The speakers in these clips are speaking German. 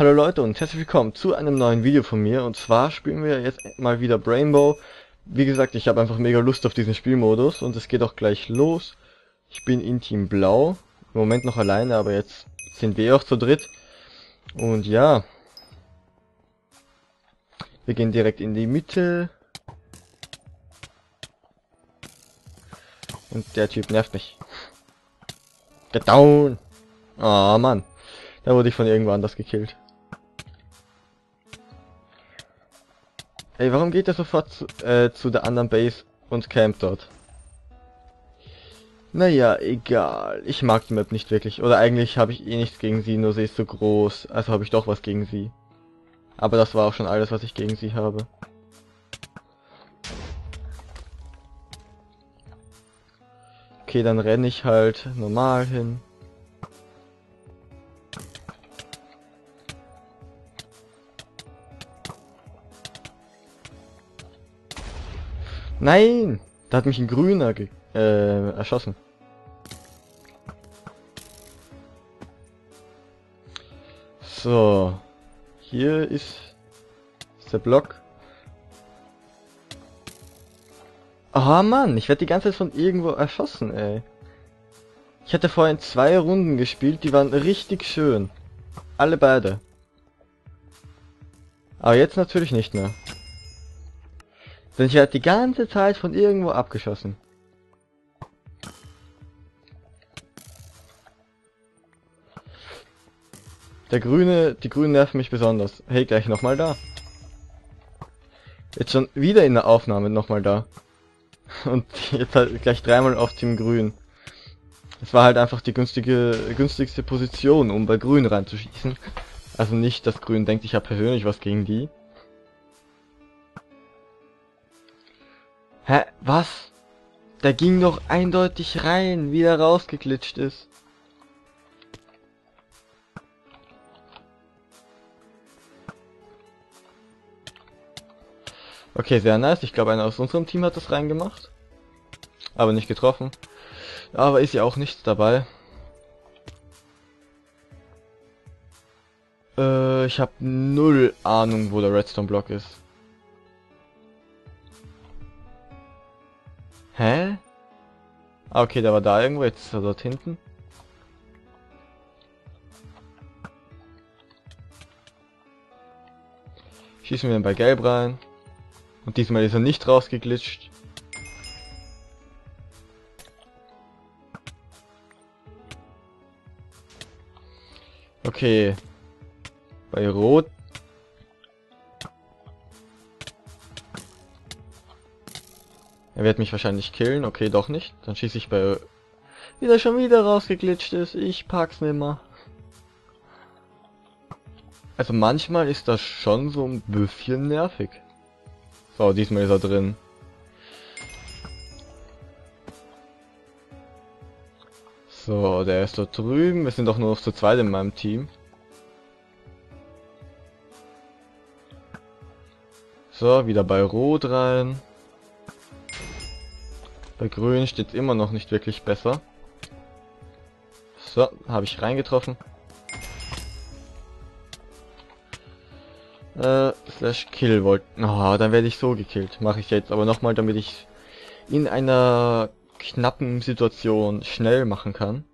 Hallo Leute und herzlich willkommen zu einem neuen Video von mir und zwar spielen wir jetzt mal wieder Brainbow. Wie gesagt, ich habe einfach mega Lust auf diesen Spielmodus und es geht auch gleich los. Ich bin in Team Blau, im Moment noch alleine, aber jetzt sind wir auch zu dritt. Und ja, wir gehen direkt in die Mitte. Und der Typ nervt mich. Get down! Ah, oh, Mann. Da wurde ich von irgendwo anders gekillt. Ey, warum geht er sofort zu, äh, zu der anderen Base und campt dort? Naja, egal. Ich mag die Map nicht wirklich. Oder eigentlich habe ich eh nichts gegen sie, nur sie ist so groß. Also habe ich doch was gegen sie. Aber das war auch schon alles, was ich gegen sie habe. Okay, dann renne ich halt normal hin. Nein! Da hat mich ein Grüner äh, erschossen. So. Hier ist, der Block. Ah oh Mann, ich werde die ganze Zeit von irgendwo erschossen, ey. Ich hatte vorhin zwei Runden gespielt, die waren richtig schön. Alle beide. Aber jetzt natürlich nicht mehr. Denn ich werde die ganze Zeit von irgendwo abgeschossen. Der Grüne, die Grünen nerven mich besonders. Hey, gleich nochmal da. Jetzt schon wieder in der Aufnahme nochmal da. Und jetzt halt gleich dreimal auf Team Grün. Es war halt einfach die günstige, günstigste Position, um bei Grün reinzuschießen. Also nicht, dass Grün denkt, ich habe persönlich was gegen die. Hä? Was? Der ging doch eindeutig rein, wie er rausgeglitscht ist. Okay, sehr nice. Ich glaube, einer aus unserem Team hat das reingemacht. Aber nicht getroffen. Aber ist ja auch nichts dabei. Äh, ich habe null Ahnung, wo der Redstone-Block ist. Hä? Ah, okay, der war da irgendwo, jetzt ist er dort hinten. Schießen wir ihn bei Gelb rein. Und diesmal ist er nicht rausgeglitscht. Okay. Bei Rot Er wird mich wahrscheinlich killen. Okay, doch nicht. Dann schieße ich bei... Wieder schon wieder rausgeglitscht ist. Ich pack's nimmer. Also manchmal ist das schon so ein bisschen nervig. So, diesmal ist er drin. So, der ist dort drüben. Wir sind doch nur noch zu zweit in meinem Team. So, wieder bei Rot rein. Bei Grün steht immer noch nicht wirklich besser. So, habe ich reingetroffen. Äh, slash kill wollten. Oh, dann werde ich so gekillt. Mache ich jetzt aber nochmal, damit ich in einer knappen Situation schnell machen kann.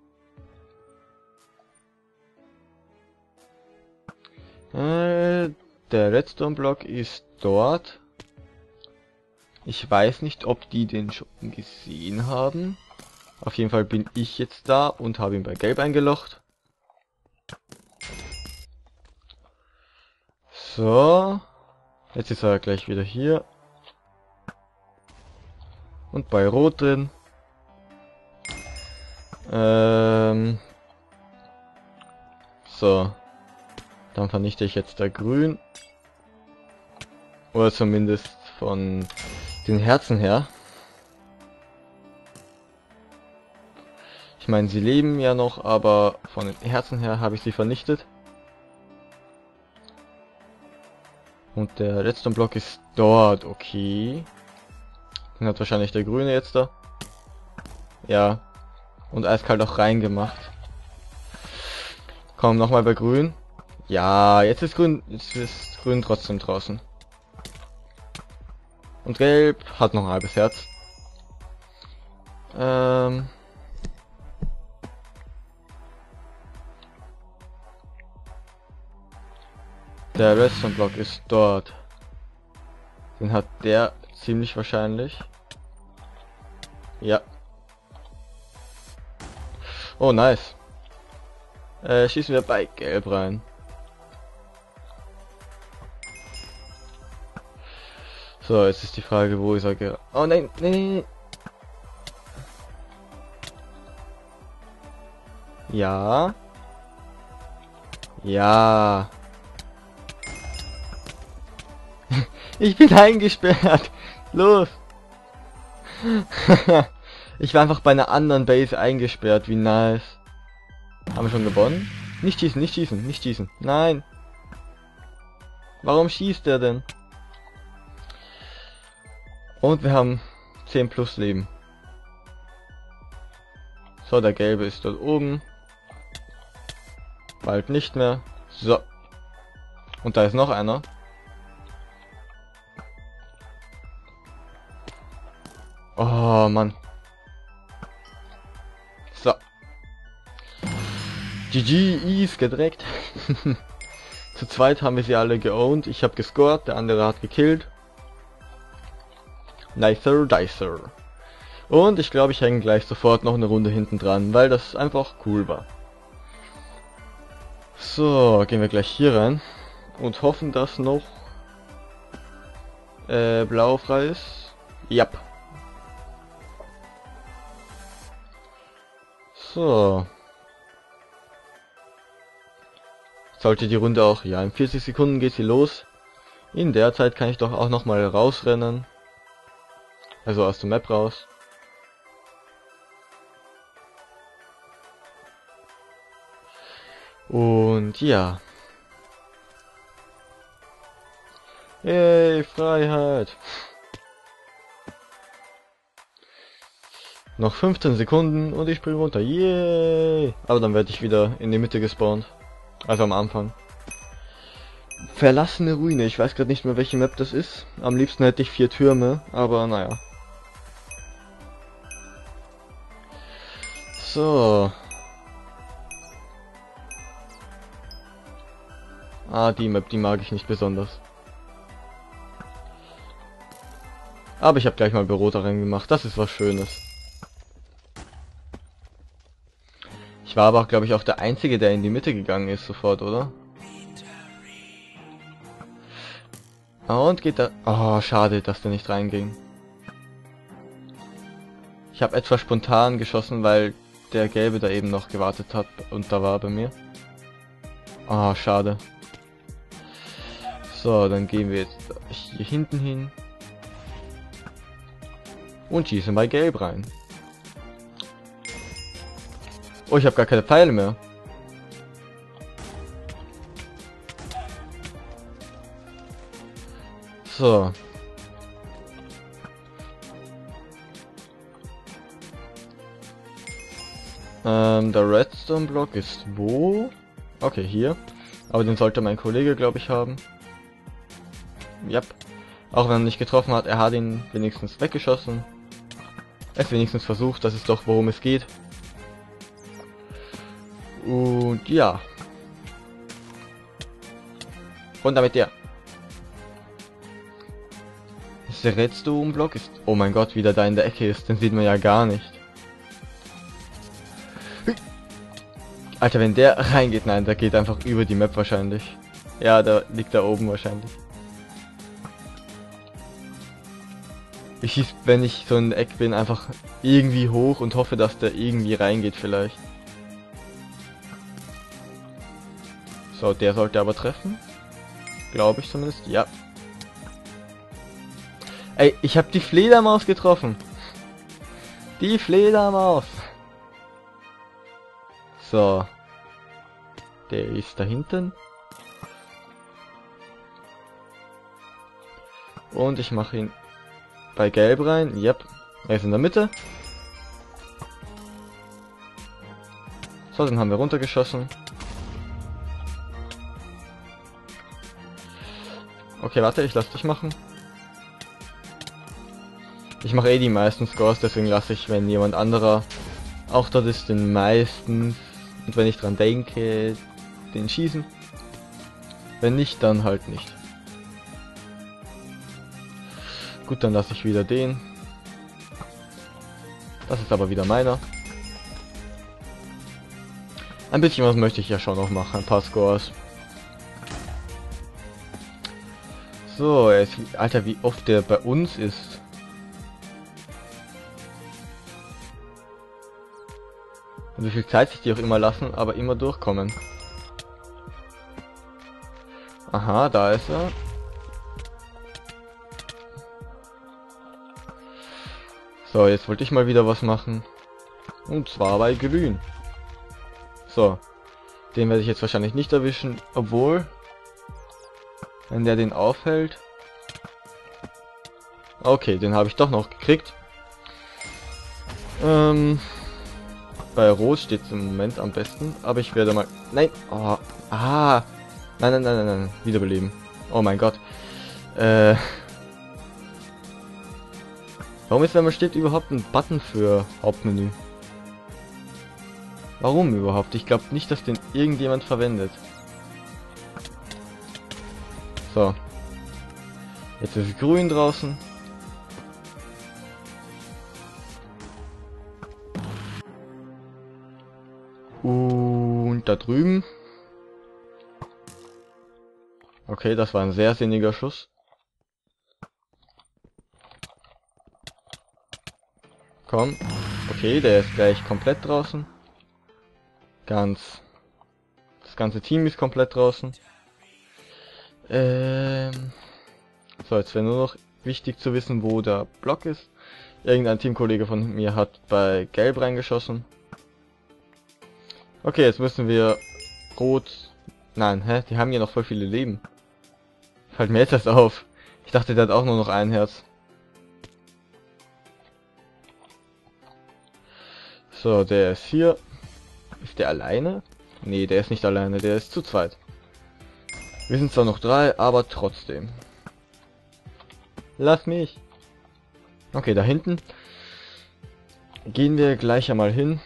Äh, der Redstone-Block ist dort. Ich weiß nicht, ob die den schon gesehen haben. Auf jeden Fall bin ich jetzt da und habe ihn bei Gelb eingelocht. So. Jetzt ist er gleich wieder hier. Und bei Rot drin. Ähm. So. Dann vernichte ich jetzt da Grün. Oder zumindest von den Herzen her. Ich meine, sie leben ja noch, aber von den Herzen her habe ich sie vernichtet. Und der letzte Block ist dort, okay. Den hat wahrscheinlich der Grüne jetzt da. Ja. Und eiskalt auch reingemacht. Komm, nochmal bei Grün. Ja, jetzt ist grün, jetzt ist grün trotzdem draußen. Und gelb hat noch ein halbes Herz. Ähm. Der Redstone-Block ist dort. Den hat der ziemlich wahrscheinlich. Ja. Oh, nice. Äh, schießen wir bei Gelb rein. So, jetzt ist die Frage, wo ist er gerade? Oh nein, nein, nein. Ja. Ja. ich bin eingesperrt. Los. ich war einfach bei einer anderen Base eingesperrt. Wie nice. Haben wir schon gewonnen? Nicht schießen, nicht schießen, nicht schießen. Nein. Warum schießt er denn? Und wir haben 10 plus Leben. So, der gelbe ist dort oben. Bald nicht mehr. So. Und da ist noch einer. Oh, Mann. So. GG, ist gedreckt. Zu zweit haben wir sie alle geowned. Ich habe gescored, der andere hat gekillt. Nicer Dicer. Und ich glaube, ich hänge gleich sofort noch eine Runde hinten dran, weil das einfach cool war. So, gehen wir gleich hier rein und hoffen, dass noch äh, blau frei ist. Ja. So. Sollte die Runde auch, ja, in 40 Sekunden geht sie los. In der Zeit kann ich doch auch noch mal rausrennen. Also aus der Map raus. Und ja. Yay, Freiheit. Noch 15 Sekunden und ich springe runter. Yay! Aber dann werde ich wieder in die Mitte gespawnt. Also am Anfang. Verlassene Ruine. Ich weiß gerade nicht mehr, welche Map das ist. Am liebsten hätte ich vier Türme, aber naja. So. Ah, die Map, die mag ich nicht besonders. Aber ich habe gleich mal Büro darin gemacht. Das ist was Schönes. Ich war aber, glaube ich, auch der Einzige, der in die Mitte gegangen ist sofort, oder? Ah, und geht da... Oh, schade, dass der nicht reinging. Ich habe etwas spontan geschossen, weil der Gelbe da eben noch gewartet hat und da war bei mir. Ah, oh, schade. So, dann gehen wir jetzt hier hinten hin. Und schießen bei Gelb rein. Oh, ich habe gar keine Pfeile mehr. So, Ähm, der Redstone-Block ist wo? Okay, hier. Aber den sollte mein Kollege, glaube ich, haben. Yep. Auch wenn er nicht getroffen hat, er hat ihn wenigstens weggeschossen. Es wenigstens versucht, das ist doch worum es geht. Und ja. Damit der. Ist der Redstone-Block ist... Oh mein Gott, wieder da in der Ecke ist, den sieht man ja gar nicht. Alter, wenn der reingeht, nein, der geht einfach über die Map wahrscheinlich. Ja, der liegt da oben wahrscheinlich. Ich schieß, wenn ich so ein Eck bin, einfach irgendwie hoch und hoffe, dass der irgendwie reingeht vielleicht. So, der sollte aber treffen. Glaube ich zumindest. Ja. Ey, ich habe die Fledermaus getroffen. Die Fledermaus. So. Der ist da hinten. Und ich mache ihn bei Gelb rein. Yep. Er ist in der Mitte. So, den haben wir runtergeschossen. Okay, warte, ich lass dich machen. Ich mache eh die meisten Scores, deswegen lasse ich, wenn jemand anderer auch dort ist, den meisten. Und wenn ich dran denke, den schießen. Wenn nicht, dann halt nicht. Gut, dann lasse ich wieder den. Das ist aber wieder meiner. Ein bisschen was möchte ich ja schon noch machen, ein paar Scores. So, jetzt, Alter, wie oft der bei uns ist. Und wie viel Zeit sich die auch immer lassen, aber immer durchkommen. Aha, da ist er. So, jetzt wollte ich mal wieder was machen. Und zwar bei grün. So. Den werde ich jetzt wahrscheinlich nicht erwischen, obwohl... Wenn der den aufhält... Okay, den habe ich doch noch gekriegt. Ähm... Bei Rot steht es im Moment am besten, aber ich werde mal... Nein! Oh, ah! Nein, nein, nein, nein, nein. Wiederbeleben. Oh mein Gott. Äh... Warum ist, wenn man steht, überhaupt ein Button für Hauptmenü? Warum überhaupt? Ich glaube nicht, dass den irgendjemand verwendet. So. Jetzt ist grün draußen. Und da drüben. Okay, das war ein sehr sinniger Schuss. Komm. Okay, der ist gleich komplett draußen. Ganz. Das ganze Team ist komplett draußen. Ähm. So, jetzt wäre nur noch wichtig zu wissen, wo der Block ist. Irgendein Teamkollege von mir hat bei Gelb reingeschossen. Okay, jetzt müssen wir Rot... Nein, hä? Die haben ja noch voll viele Leben. Fällt mir jetzt erst auf. Ich dachte, der hat auch nur noch ein Herz. So, der ist hier. Ist der alleine? Nee, der ist nicht alleine, der ist zu zweit. Wir sind zwar noch drei, aber trotzdem. Lass mich. Okay, da hinten. Gehen wir gleich einmal hin.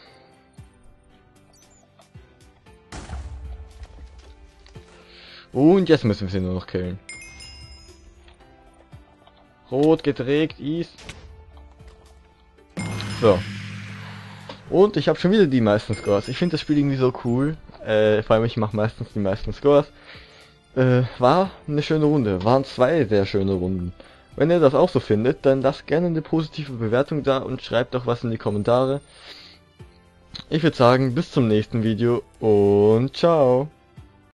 Und jetzt müssen wir sie nur noch killen. Rot geträgt, Is. So. Und ich habe schon wieder die meisten Scores. Ich finde das Spiel irgendwie so cool. Äh, vor allem ich mache meistens die meisten Scores. Äh, war eine schöne Runde. Waren zwei sehr schöne Runden. Wenn ihr das auch so findet, dann lasst gerne eine positive Bewertung da und schreibt doch was in die Kommentare. Ich würde sagen, bis zum nächsten Video und ciao.